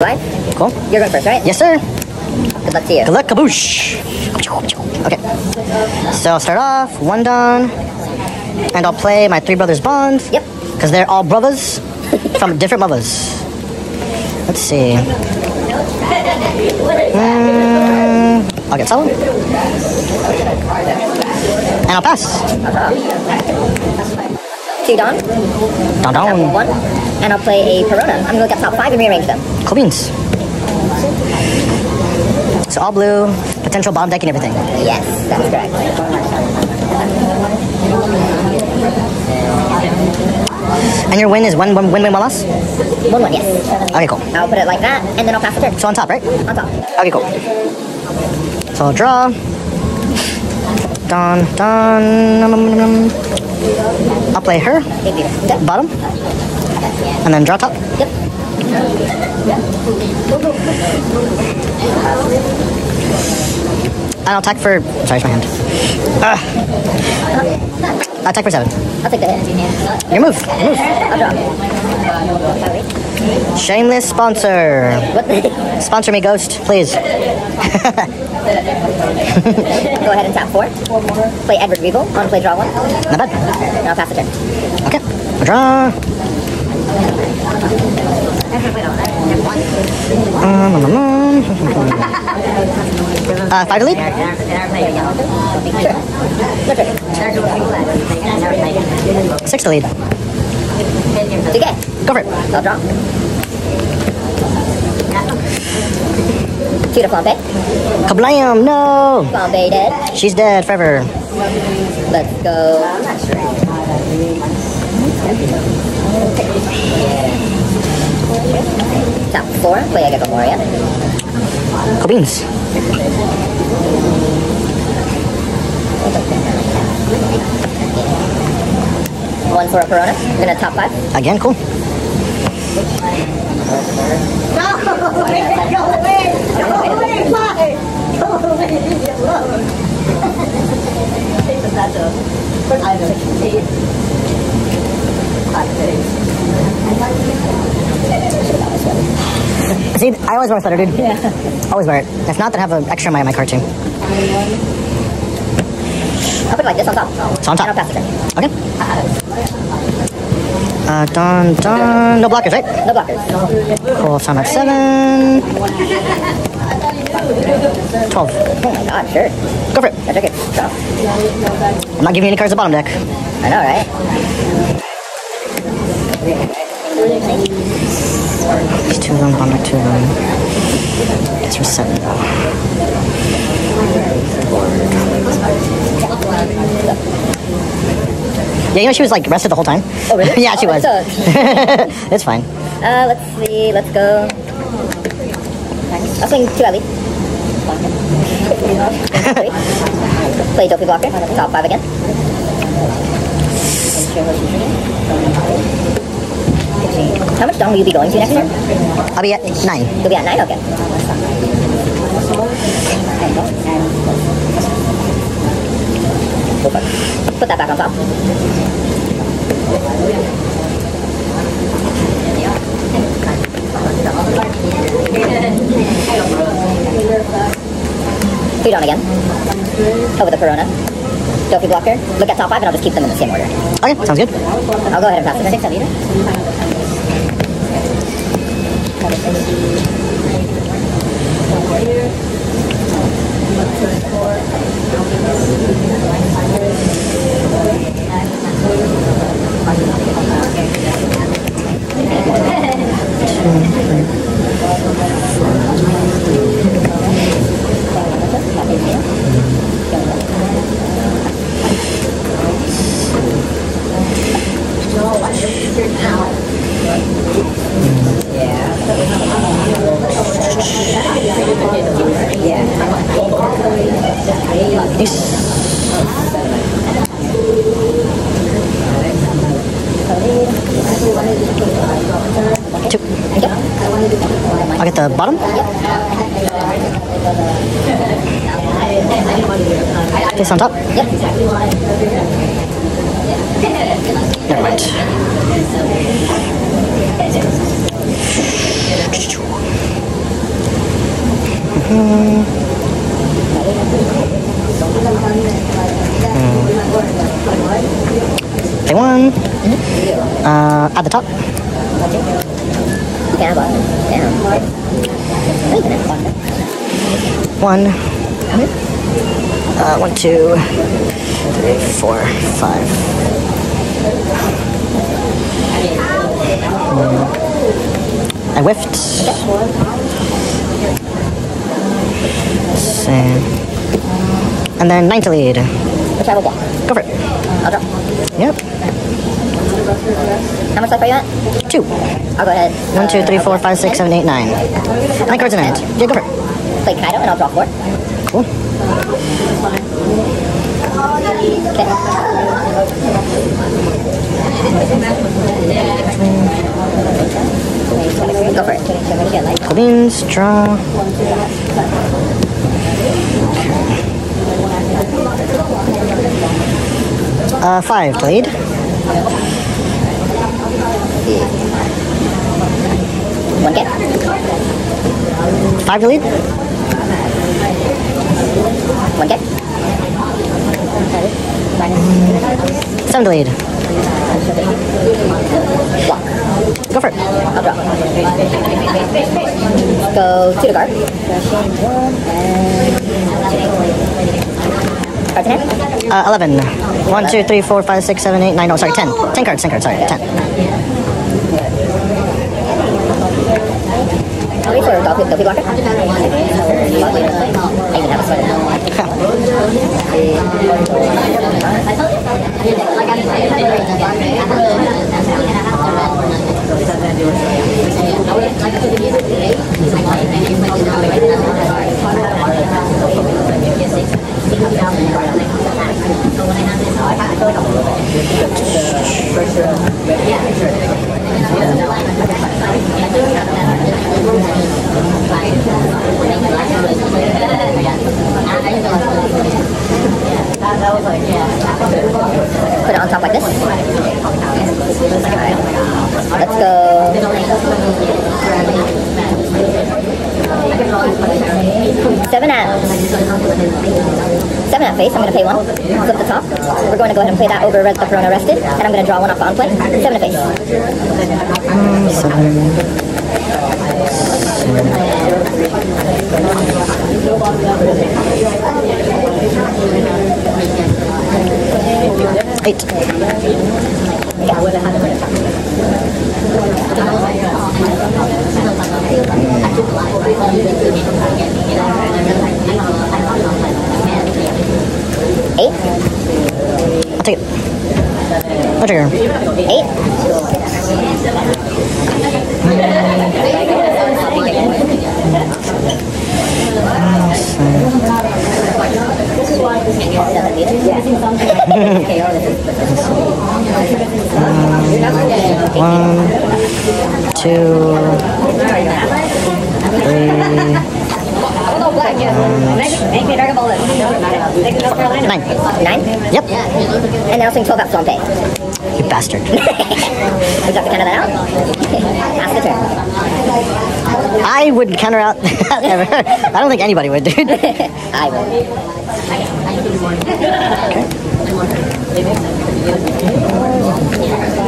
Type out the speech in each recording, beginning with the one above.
Right? Cool. You're going first, right? Yes, sir. Good luck to you. Good luck, kaboosh. Okay. So I'll start off, one down, and I'll play my three brothers bond. Yep. Because they're all brothers from different mothers. Let's see. Mm, I'll get solid. And I'll pass. Two Don, Down, top down. one, and I'll play a Perona. I'm going to look at top five and rearrange them. Cool beans. So all blue, potential bottom deck and everything. Yes, that's correct. And your win is one, one win, win, one loss? One one, yes. Okay, cool. I'll put it like that, and then I'll pass the turn. So on top, right? On top. Okay, cool. So I'll draw. Dun, dun, num, num, num. I'll play her, Yep. bottom, and then draw top. Yep. And I'll attack for. Sorry, my hand. Ah. I'll attack for seven. I'll take the hit. Your move. Your move. I'll draw. Shameless sponsor. What? Sponsor me, Ghost, please. ahead and tap four. Play Edward Regal. I want to play draw one. Not bad. I'll pass the turn. Okay. Draw. Um, um, um, um. Uh, five to lead? Sure. Six to lead. K. Go for it. I'll draw. Flambe. Kablam! No! Flambe dead. She's dead forever. Let's go. Tap four. Play a Gecko Moria. Cool beans. One for a Perona. I'm gonna top five. Again, cool. See, I always wear a sweater, dude. Yeah. Always wear it. If not, then I have an extra in my, my too. I'll put it like this on top. So on top. And I'll pass the. Okay. Uh, Uh, dun, dun. No blockers, right? No blockers. Cool, I'm at seven. Twelve. Oh my god, sure. Go for it. I took it. I'm not giving you any cards the bottom deck. I know, right? There's two of them, bottom deck, two of them. It's for seven. Yeah, you know she was like rested the whole time. Oh, really? yeah, she Oh, was. it's fine. Uh, let's see. Let's go. I'll swing two Ellie. Play Dopey Blocker. Top five again. How much down will you be going to next turn? I'll be at nine. You'll be at nine? Okay. Put that back on top. Three down again. Over the Perona. Dopey blocker. Look at top five and I'll just keep them in the same order. Okay, sounds good. I'll go ahead and pass the six leader. Two. Yep. I'll get the bottom. This on top. Yep. Never mind. Play one. Uh, at the top. Have one. Damn. You can have one. One. Uh, one, two, three, four, five. I whiffed. Same. And then nine to lead. Which I will. Go for it. I'll drop. Yep. How much life are you at? Two. I'll go ahead. One, uh, three, I'll four, five, six, seven, eight, nine. Nine cards in hand. Yeah, go for it. Play Kaido and I'll draw four. Cool. Okay. Go for it. Cool beans, draw. Uh, five lead. One cap. Five delete. One cap. Seven delete. Block. Go for it. I'll drop. Go to the guard. Cards? Uh, 11. 1, 2, 3, 4, 5, 6, 7, 8, 9, no, sorry, 10. 10 cards, 10 cards, sorry, 10. việc tới việc đó go. Seven at seven face. I'm gonna pay one. Flip the top. We're going to go ahead and play that over Red the Perona rested, and I'm gonna draw one off on play. Seven at face. Eight. Oh. Eight. I'll take it. No trigger. Eight. One, two, three, nine. Nine. Yep. And now swing 12 out Swamp Pay. You bastard. Would you to counter that out? Pass the turn. I would counter out. I don't think anybody would, dude. I will. Sing.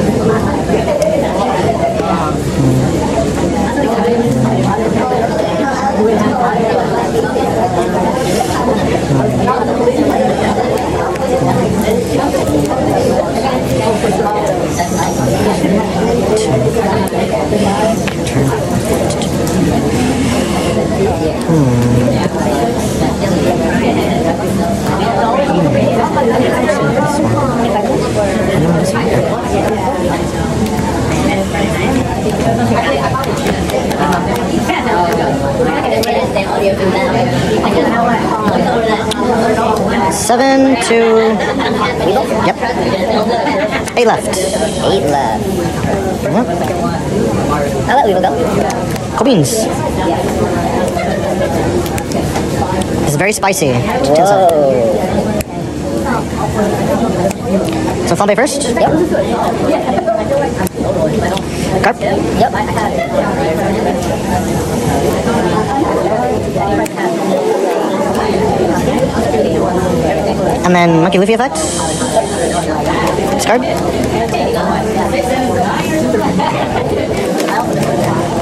Gracias. Two. Weevil. Yep. Eight left. Eight left. Mhm. I'll let Weevil go. Cool. It's very spicy. So flambe first. Yep. Carp. Yep. And then Monkey Luffy effect. Discard.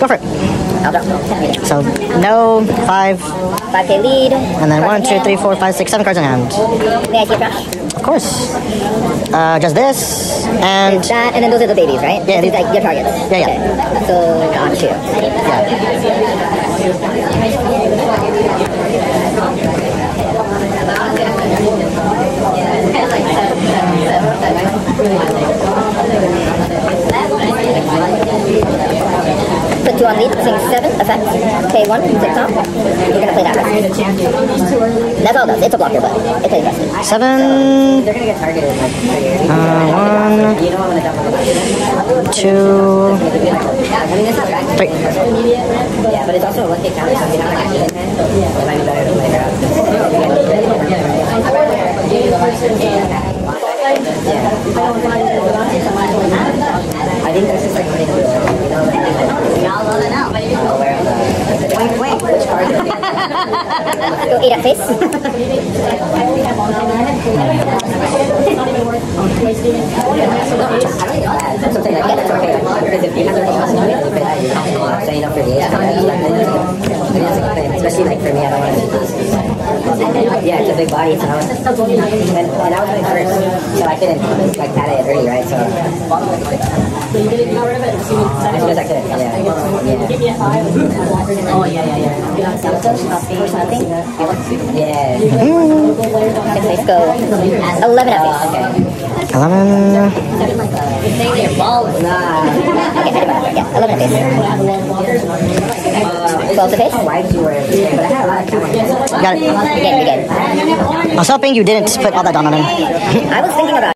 Go for it. So no five, 5k lead. and then one, two, three, four, five, six, seven cards in hand. May I see a? Of course. Uh, just this and That, and then those are the babies, right? Yeah, These these- like your targets. Yeah, yeah. Okay. So, got two. yeah. Put two on lead, swing seven, effect. Pay one, tip top. We're gonna play that rest. That's all it does. It's a blocker, but it plays. Seven. Uh, one, two, three. Yeah, but it's also a one kick counter, so if you're not in hand, it might be better to play her out. I think that's just like putting you know, Wait, wait, which card? Go eight at face. Something like that, that's okay. Because if you have anything else, you can leave it. Setting up for the ace, especially like for me, I don't want to. Yeah, it's a big body, so I was, oh, and, and I was playing first, so I couldn't like pat it early, right? So So you didn't get rid of it as soon as I could, yeah, yeah. Oh yeah, yeah, yeah. First nothing. Yeah. Let's go. Eleven at face. Okay. Eleven. Nah. Okay, yeah, eleven at face. Uh, Twelve to face. Got it. Again, again. I was hoping you didn't put all that down on him. I was thinking about.